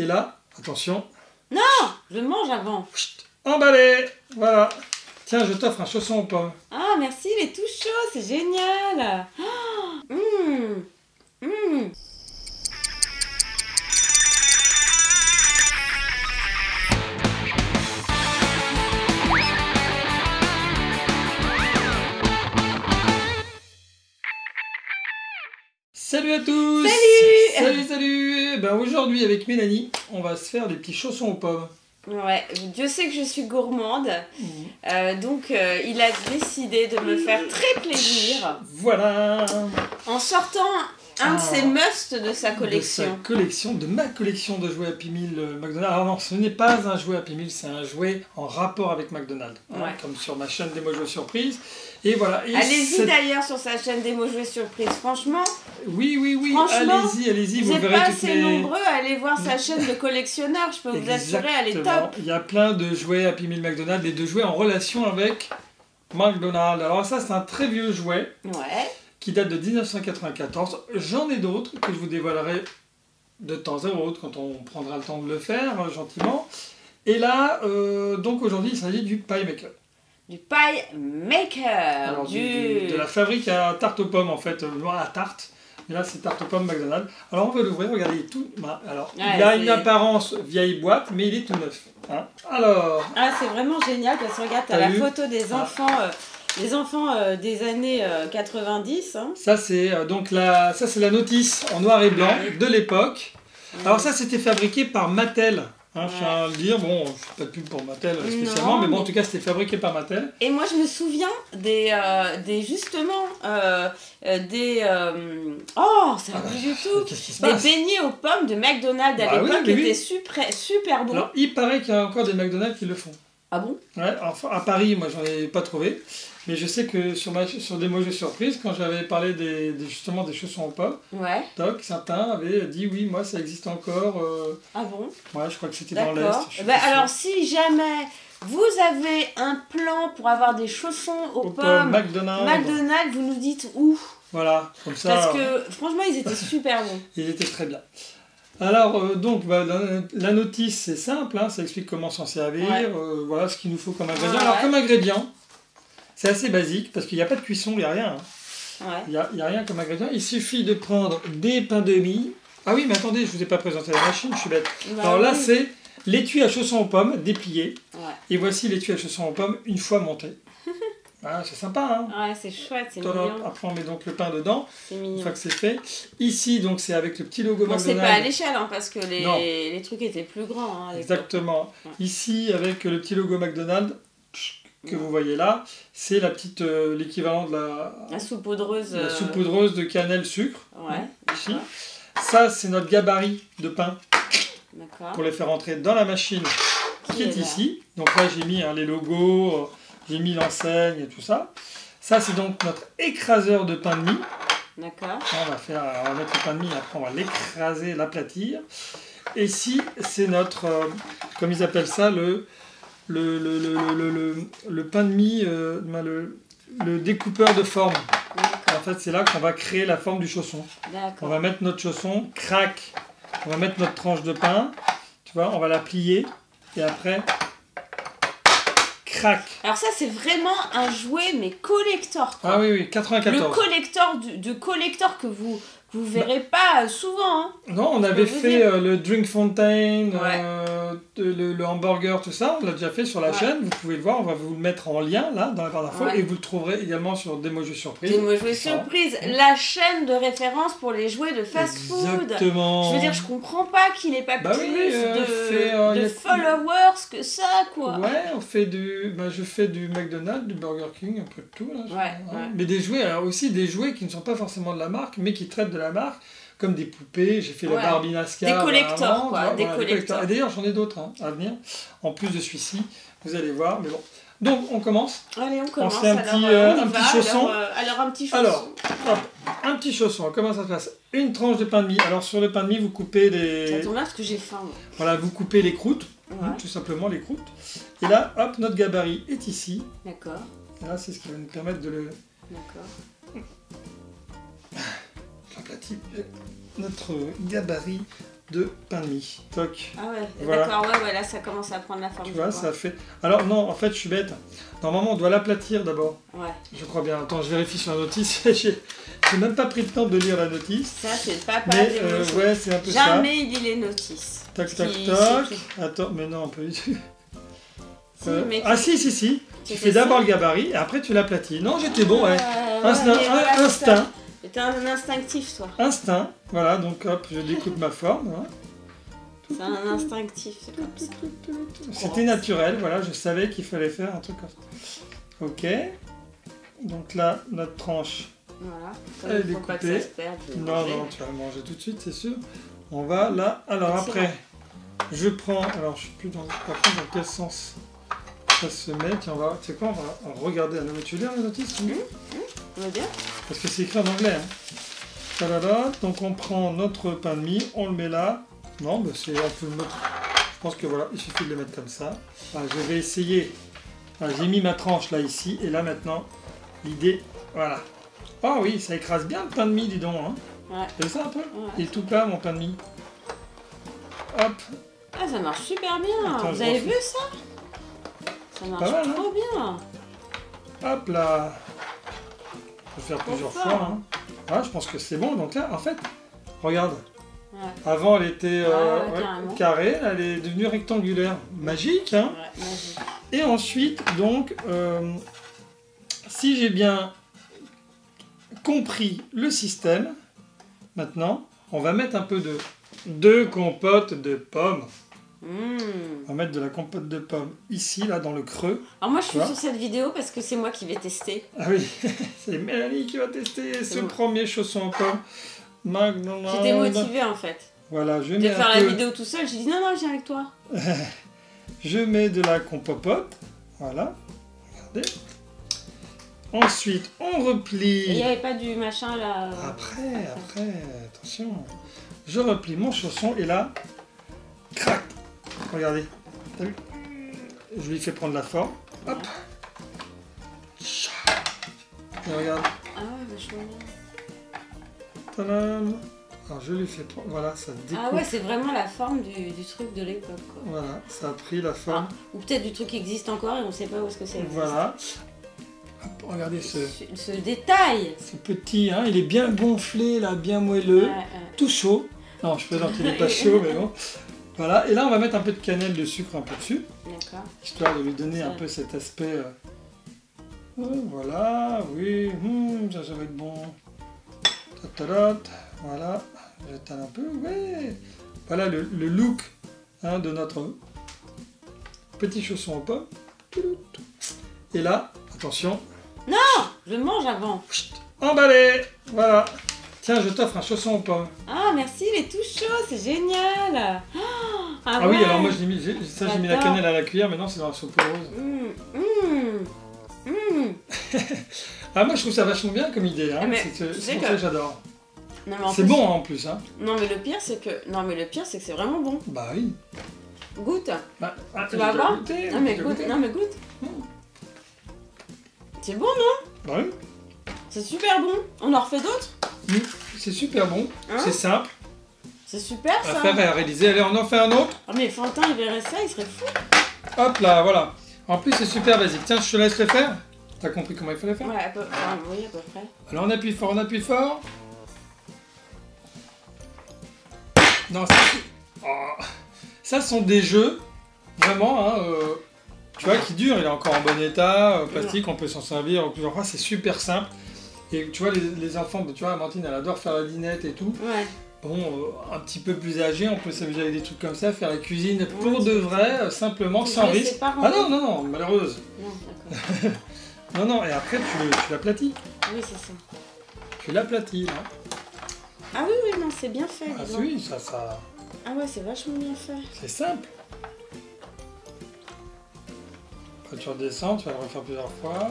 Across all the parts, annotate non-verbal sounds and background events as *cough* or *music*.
Et là, attention, Je le mange avant. chut, emballé Voilà. Tiens, je t'offre un chausson aux pommes. Ah, merci, il est tout chaud, c'est génial. Ah, hum, hum. Salut à tous. Salut. Salut, salut. Ben aujourd'hui, avec Mélanie, on va se faire des petits chaussons aux pommes. Ouais, Dieu sait que je suis gourmande, euh, donc euh, il a décidé de me faire très plaisir. Voilà. En sortant un de Ah. ses musts de sa De sa collection. collection, de ma collection de jouets Happy Meal euh, McDonald's. Alors non, ce n'est pas un jouet Happy Meal, c'est un jouet en rapport avec McDonald's. hein, comme sur ma chaîne des Mojo Surprise. Et voilà. Allez-y d'ailleurs sur sa chaîne des mots jouets surprises. Franchement, Oui, oui, oui, allez-y, allez-y, vous vous verrez pas toutes assez les... nombreux à aller voir sa *laughs* chaîne de collectionneur. Je peux vous assurer, elle est top. Il y a plein de jouets Happy Meal McDonald's et de jouets en relation avec McDonald's. Alors ça, c'est un très vieux jouet Ouais. Qui date de 1994. J'en ai d'autres que je vous dévoilerai de temps à autre quand on prendra le temps de le faire, hein, gentiment. Et là, euh, donc aujourd'hui, il s'agit du Pie Maker. Du pie maker. Alors, du- du... du- de la fabrique à tarte aux pommes, en fait, euh, à tarte. Et là, c'est tarte aux pommes McDonald's. Alors, on va l'ouvrir, regardez, tout. bah, alors, Ouais, il a une apparence vieille boîte, mais il est tout neuf. hein. Alors, Ah, c'est vraiment génial parce que regarde, t'as la photo des Ah. enfants, euh, des enfants euh, des années euh, 90. hein. ça, c'est euh, donc la, ça, c'est la notice en noir et blanc de l'époque. Alors, ça, c'était fabriqué par Mattel. Hein, Je tiens à le dire, bon, je suis pas de pub pour Mattel spécialement, Non, mais bon, en tout cas, c'était fabriqué par Mattel. Et moi, je me souviens des, euh, des justement, des... oh, ça Ah va bah, plus du tout. Des beignets aux pommes de McDonald's à Bah l'époque oui, qui oui. étaient super, super bons. Alors, il paraît qu'il y a encore des McDonald's qui le font. Ah bon? Ouais, enfin, à Paris, moi, j'en ai pas trouvé. Mais je sais que sur, ma, sur des mots jeux surprises, quand j'avais parlé des, des- justement des chaussons aux pommes, Ouais. Toc, certains avaient dit oui, moi ça existe encore. euh, Ah bon? ouais, je crois que c'était dans l'Est. Bah, alors, si jamais vous avez un plan pour avoir des chaussons aux, Aux pommes, pommes, McDonald's. McDonald's, vous nous dites où Voilà, comme ça, Parce que franchement, ils étaient super bons. *laughs* il était très bien. Alors, euh, donc, bah, la, la notice, c'est simple, hein, ça explique comment s'en servir, Ouais. euh, voilà ce qu'il nous faut comme ingrédient. Ouais, Alors, ouais. comme ingrédient, c'est assez basique, parce qu'il n'y a pas de cuisson, il n'y a rien. hein. Il n'y a, il y a rien comme ingrédient. Il suffit de prendre des pains de mie. Ah oui, mais attendez, je ne vous ai pas présenté la machine, je suis bête. Bah Alors là, oui. c'est l'étui à chaussons aux pommes déplié. Et voici l'étui à chaussons aux pommes une fois monté. Ah, c'est sympa, hein Ouais, c'est chouette, c'est mignon. Après, on met donc le pain dedans, C'est une mignon. fois que c'est fait. Ici, donc, c'est avec le petit logo Bon, c'est McDonald's. pas à l'échelle, hein, parce que Non. les, les trucs étaient plus grands. Hein. Exactement. Ouais. Ici, avec le petit logo McDonald's que vous voyez là, c'est la petite euh, l'équivalent de la, La saupoudreuse. la euh, de cannelle sucre. Ouais, Ici. d'accord. Ça, c'est notre gabarit de pain D'accord. pour les faire entrer dans la machine qui est ici. Donc là, j'ai mis hein, les logos, euh, j'ai mis l'enseigne et tout ça. Ça, c'est donc notre écraseur de pain de mie. D'accord. On va faire, on va mettre le pain de mie, après on va l'écraser, l'aplatir. Et ici, c'est notre, euh, comme ils appellent ça, le, le, le, le, le, le- le pain de mie, euh, ben, le, le découpeur de forme. En fait, c'est là qu'on va créer la forme du chausson. On D'accord. va mettre notre chausson, crac, on va mettre notre tranche de pain, tu vois, on va la plier, et après, Alors ça, c'est vraiment un jouet, mais collector. Quoi. Ah oui, oui, Le 94. collector du, de collector que vous que vous verrez pas euh, souvent. Hein. Non, on Je avait fait euh, le Drink Fountain, Ouais. euh, le, le hamburger, tout ça. On l'a déjà fait sur la Ouais. chaîne. Vous pouvez le voir. On va vous le mettre en lien là dans la barre d'infos Ouais. et vous le trouverez également sur Demo Jeux Surprise. Mots jouets surprise, la chaîne de référence pour les jouets de fast-food. Exactement. Je veux dire, je comprends pas qu'il n'ait pas Bah plus oui, euh, de, fait, de y a- followers que ça, quoi. Ouais, on fait du. bah, je fais du McDonald's, du Burger King, un peu de tout. Là, hein. Mais des jouets, alors aussi des jouets qui ne sont pas forcément de la marque, mais qui traitent de la marque, comme des poupées. J'ai fait Ouais. la Barbie NASCAR. Des collectors, avant, quoi, tu vois, des voilà, collectors. Et d'ailleurs, j'en ai d'autres hein, à venir, en plus de celui-ci. Vous allez voir, mais bon. Donc, on commence. Allez, on commence. fait un alors, petit, euh, euh, on un va. petit chausson. Alors, euh, alors, un petit chausson. Alors, hop, un petit chausson. Comment ça se passe? Une tranche de pain de mie. Alors, sur le pain de mie, vous coupez les. parce que j'ai faim. moi. Voilà, vous coupez les croûtes, Ouais, tout simplement les croûtes. Et là, hop, notre gabarit est ici. d'accord, là, c'est ce qui va nous permettre de le. d'accord. J'aplatis notre gabarit de pain de mie. Toc. Ah ouais, Voilà. d'accord, ouais, ouais, là ça commence à prendre la forme. Tu vois, ça fait. Alors non, en fait, je suis bête. Normalement, on doit l'aplatir d'abord. Ouais, Je crois bien. Attends, je vérifie sur la notice. *laughs* J'ai même pas pris le temps de lire la notice. ça c'est papa Mais euh, ouais, c'est un peu ça. Jamais il lit les notices. Qui- tac. qui- Attends, mais non, tout. *laughs* Si, Euh, ah si, si, si. tu fais d'abord le gabarit et après tu l'aplatis. Non, j'étais bon, ouais. Euh, Instinct, voilà, instinct. T'es un instinctif, toi. Instinct. Voilà, donc hop, je découpe ma forme. hein. C'est un instinctif, c'est comme ça. C'était naturel, voilà, je savais qu'il fallait faire un truc comme ça. Ok. Donc là, notre tranche. Voilà. Elle est Il faut pas que découpée. ça se perde. je vais Non, manger. non, tu vas le manger tout de suite, c'est sûr. On va là. Alors après, je prends. Alors je sais plus dans, par contre dans quel sens ça se met. Tiens, on va. Tu sais quoi, on va regarder à nouveau. Tu lis la notice tu lis On va bien Parce que c'est écrit en anglais. Hein. Donc on prend notre pain de mie, on le met là. Non, mais c'est on peut le mettre. Je pense que voilà, il suffit de le mettre comme ça. Voilà, je vais essayer. Voilà, J'ai mis ma tranche là ici et là maintenant l'idée, voilà. Ah oui, ça écrase bien le pain de mie, dis donc. Hein. Ouais. C'est ça un peu? Ouais. Il est tout plat mon pain de mie. Hop, Ah, ça marche super bien. Attends, Vous avez vu ça? Ça marche mal, hein trop bien. hop là. Je vais faire plusieurs fois. Hein. Ah, je pense que c'est bon. Donc là, en fait, regarde. Ouais. Avant, elle était euh, ouais, ouais, carrément. carrée, là, elle est devenue rectangulaire. Magique, hein magique. Et ensuite, donc, euh, si j'ai bien compris le système, maintenant, on va mettre un peu de, de compote de pommes. Mmh. On va mettre de la compote de pommes ici, là, dans le creux. Alors moi je suis sur cette vidéo parce que c'est moi qui vais tester. Ah oui, *laughs* c'est Mélanie qui va tester ce bon. premier chausson aux pommes. McDonald's. J'étais motivée en fait. Voilà, je De mets, faire un la vidéo tout seul, j'ai dit non non viens avec toi. *laughs* je mets de la compopote. Voilà, regardez. Ensuite, on Et il replie. n'y avait pas du machin là. euh, Après, après, attention. Je replie mon chausson et là, crac. Regardez. T'as vu? Je lui fais prendre la forme. Hop. Et regarde. Ah ouais vachement bien. Tadam. Alors je lui fais prendre. Voilà, ça découpe. Ah ouais c'est vraiment la forme du, du truc de l'époque. Voilà, ça a pris la forme. Ou peut-être du truc qui existe encore et on sait pas où est-ce que existe. voilà. Hop, regardez ce, Ce, ce détail. ce petit, hein, il est bien gonflé là, bien moelleux, Ouais, ouais. tout chaud. Non, je plaisante, il n'est pas *laughs* chaud, mais bon. Voilà, et là on va mettre un peu de cannelle de sucre un peu dessus, D'accord. histoire de lui donner un peu cet aspect. euh, euh, voilà, oui, hum, ça, ça va être bon. Voilà, j'étale un peu, ouais. Voilà le, le look hein, de notre petit chausson aux pommes. Et là, attention, Je mange avant. Chut, emballé Voilà. Tiens, je t'offre un chausson aux pommes. Ah merci il est tout chaud, c'est génial. Ah, Ah, oui, alors moi j'ai mis, ça j'ai mis la cannelle à la cuillère, mais non, c'est dans la soupe rose. Mmh, mmh, mmh. *laughs* Ah, moi je trouve ça vachement bien comme idée, hein. Mais c'est pour que- ça que j'adore. C'est bon hein, en plus, hein. Non mais le pire c'est que non mais le pire c'est que c'est vraiment bon. Bah oui. Goûte. Bah, ah, Tu vas voir Non mais goûte. Non mais goûte. C'est bon non? Bah oui. C'est super bon. On en refait d'autres? Mmh, C'est super bon, Hein? C'est simple C'est super ça. faire et à réaliser. Allez, on en fait un autre. Ah mais Fantin il verrait ça, il serait fou. Hop là, voilà. En plus, c'est super basique. Tiens, je te laisse le faire. T'as compris comment il fallait faire Ouais, à peu, enfin, oui, à peu près. Alors on appuie fort, on appuie fort. Non, ça, c'est- oh. ça sont des jeux, vraiment, hein, euh, tu vois, qui durent. Il est encore en bon état, euh, plastique, on peut s'en servir plusieurs fois, c'est super simple. Et tu vois, les, les enfants, tu vois, Amandine, elle adore faire la dinette et tout. Ouais. Bon, euh, un petit peu plus âgé, on peut s'amuser avec des trucs comme ça, faire la cuisine pour de vrai, euh, simplement, sans risque. Ah non, non, non, malheureuse. Non, d'accord. *laughs* Non, non, et après, tu, tu l'aplatis. Oui, c'est ça. Tu l'aplatis, hein. Ah oui, oui, non, c'est bien fait. Ah oui, ça, ça... Ah ouais, c'est vachement bien fait. C'est simple. Après tu redescends, tu vas le refaire plusieurs fois.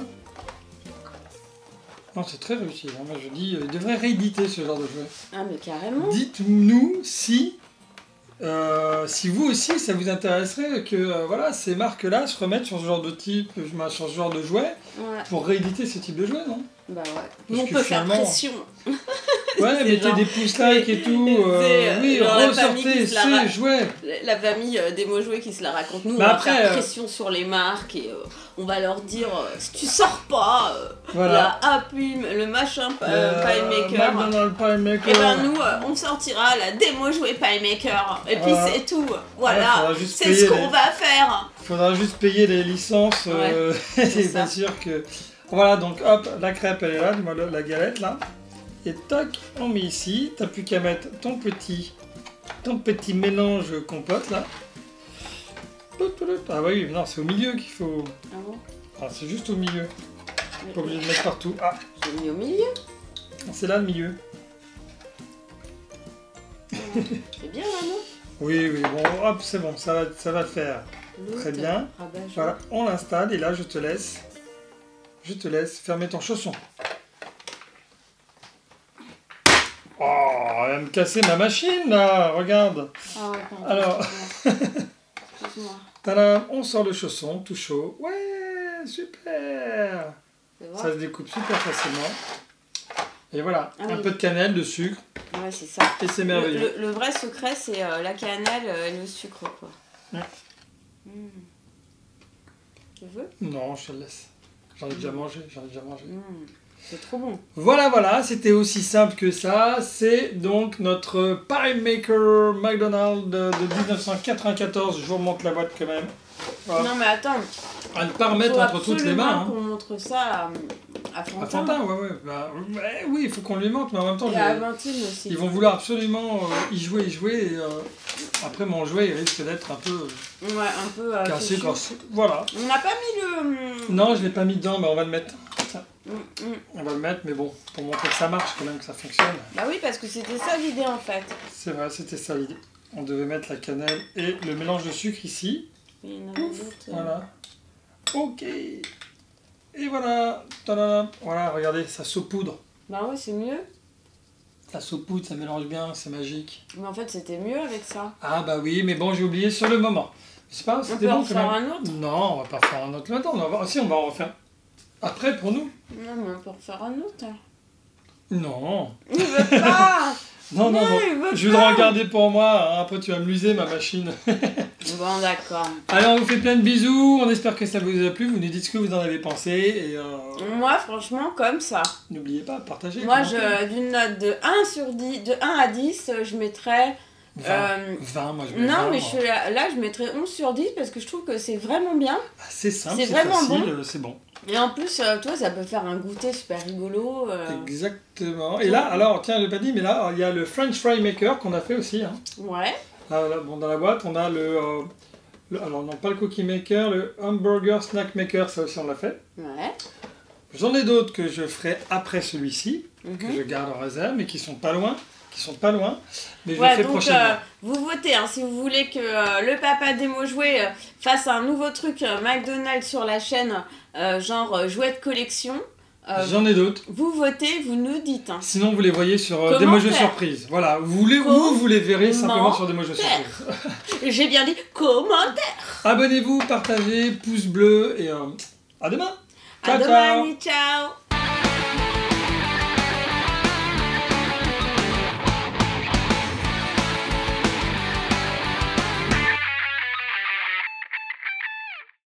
Non, c'est très réussi. hein. Moi je dis, euh, il devrait rééditer ce genre de jeu. Ah mais carrément. Dites-nous si, euh, si vous aussi ça vous intéresserait que euh, voilà, ces marques-là se remettent sur ce genre de type, sur ce genre de jouet Ouais. pour rééditer ce type de jouet, non? Bah ouais. On que peut finalement- faire pression. *laughs* Ouais, *laughs* C'est mettez genre- des pouces likes et tout. *laughs* euh, C'est, oui, genre la famille ressortez qui se la ra- ces jouets. La famille euh, des mots qui se la raconte. Nous, Mais on va après, faire euh, pression sur les marques et on va leur dire si tu sors pas, Voilà. la Happy, le machin Pie Maker. Pie Maker. Et ben nous, on sortira la démo jouée Pie Maker. Et puis c'est tout. Voilà. c'est ce qu'on va faire. Faudra juste payer les licences. *laughs* c'est sûr que. Voilà, donc hop, la crêpe elle est là, la galette là. Et tac, on met ici. T'as plus qu'à mettre ton petit, ton petit mélange compote là. Ah bah oui, non, c'est au milieu qu'il faut. Ah bon? Ah, c'est juste au milieu. Pas obligé de mettre partout. Ah, J'ai mis au milieu? c'est là le milieu. C'est bien là, non? Oui, oui, bon, hop, c'est bon, ça va, ça va le faire. Très bien. rabat-joie. Voilà, on l'installe et là je te laisse. Je te laisse fermer ton chausson. Oh, elle va me casser ma machine là, regarde. Ah. Alors. *laughs* Tadam, on sort le chausson, tout chaud. Ouais, super. Ça se découpe super facilement. Et voilà, Ah un oui. peu de cannelle, de sucre, Ouais, c'est ça. et c'est Le, merveilleux. le- le vrai secret, c'est euh, la cannelle euh, et le sucre, quoi. Ouais. Mm. Tu veux? Non, je te laisse. J'en ai déjà mangé, j'en ai déjà mangé. Mm. C'est trop bon. Voilà, voilà, c'était aussi simple que ça. C'est donc notre Pie Maker McDonald's de, de 1994. Je vous remonte la boîte quand même. Voilà. Non, mais attends. À ne pas Il remettre faut entre toutes les mains. hein. qu'on montre ça à, à Fantin. À Fantin, ouais, ouais. Bah, ouais, oui, il faut qu'on lui montre, mais en même temps, Et à aussi. ils vont vouloir absolument euh, y jouer, y jouer. Et, euh, après, mon jouet, il risque d'être un peu euh, Ouais, un peu. cassé. Voilà. On n'a pas mis le. mm, Non, je l'ai pas mis dedans, mais on va le mettre. Mm, mm. On va le mettre, mais bon, pour montrer que ça marche quand même, que ça fonctionne. Bah oui, parce que c'était ça l'idée en fait. C'est vrai, c'était ça l'idée. On devait mettre la cannelle et le mélange de sucre ici. Il y en euh. Voilà. Ok. Et voilà. Tadam. Voilà, regardez, ça saupoudre. Bah ouais, c'est mieux. Ça saupoudre, ça mélange bien, c'est magique. Mais en fait, c'était mieux avec ça. Ah bah oui, mais bon, j'ai oublié sur le moment. C'est pas, On c'était peut en bon quand faire même. un autre Non, on va pas faire un autre maintenant. On va... Si, on va en refaire. Après, pour nous Non, mais en faire un autre. hein. Non. Il veut pas *laughs* Non, non, Non, non. il veut Je voudrais pas. en garder pour moi. hein. Après, tu vas me l'user, ma machine. *laughs* Bon, d'accord. Allez, on vous fait plein de bisous. On espère que ça vous a plu. Vous nous dites ce que vous en avez pensé. Et euh, Moi, franchement, comme ça. n'oubliez pas, partagez. Moi, je d'une note de 1 sur 10, de 1 à 10, je mettrais. 20. euh, 20, moi je mets non, 20, mais je suis là, là, je mettrais 11 sur 10 parce que je trouve que c'est vraiment bien. Ah, C'est simple, c'est vraiment facile, bon. euh, c'est bon. Et en plus, euh, toi, ça peut faire un goûter super rigolo. euh, Exactement. Et là, alors, tiens, je l'ai pas dit, mais là, il y a le French Fry Maker qu'on a fait aussi. hein. Ouais. Là, là, bon, dans la boîte, on a le, euh, le- Alors, non, pas le Cookie Maker, le Hamburger Snack Maker, ça aussi on l'a fait. Ouais. J'en ai d'autres que je ferai après celui-ci, que Mhm. je garde en réserve, mais qui sont pas loin. Qui sont pas loin. Mais je le Ouais, fais donc prochainement. euh, vous votez hein, si vous voulez que euh, le papa des mots joués euh, fasse un nouveau truc McDonald's sur la chaîne, genre jouets de collection. euh, J'en ai d'autres. vous votez, vous nous dites. hein. Sinon, vous les voyez sur euh, des mots jeux surprises. Voilà, vous les, ou vous les verrez simplement sur des mots jeux surprises. J'ai bien dit commentaire. *laughs* Abonnez-vous, partagez, pouce bleu et euh, à demain. À Ciao, demain, ciao.